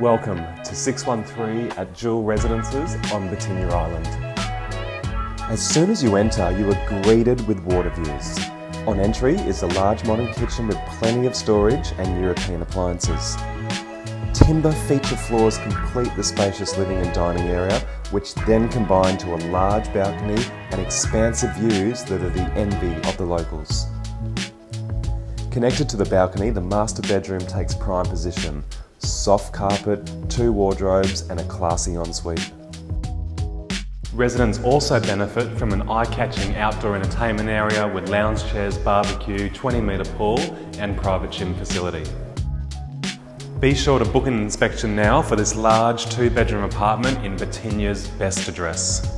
Welcome to 613 at Jewel Residences on Birtinya Island. As soon as you enter, you are greeted with water views. On entry is a large modern kitchen with plenty of storage and European appliances. Timber feature floors complete the spacious living and dining area, which then combine to a large balcony and expansive views that are the envy of the locals. Connected to the balcony, the master bedroom takes prime position. Soft carpet, two wardrobes and a classy ensuite. Residents also benefit from an eye-catching outdoor entertainment area with lounge chairs, barbecue, 20 metre pool and private gym facility. Be sure to book an inspection now for this large two bedroom apartment in Birtinya's best address.